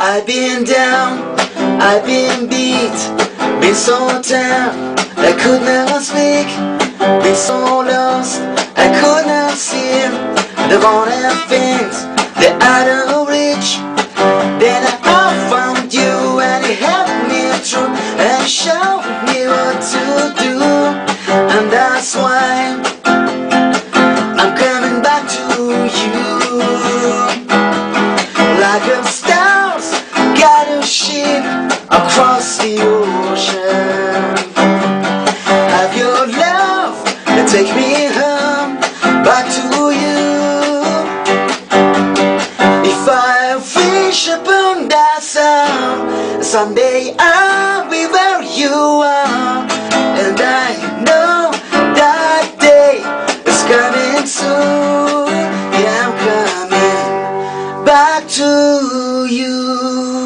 I've been down, I've been beat, been so down, I could never speak, been so lost, I could not see the wanted things that I don't reach. Then I found you and you helped me through and showed me what to do, and that's why I'm coming back to you like a ship across the ocean. Have your love and take me home back to you. If I fish upon that sound, someday I'll be where you are, and I know that day is coming soon. Yeah, I'm coming back to you.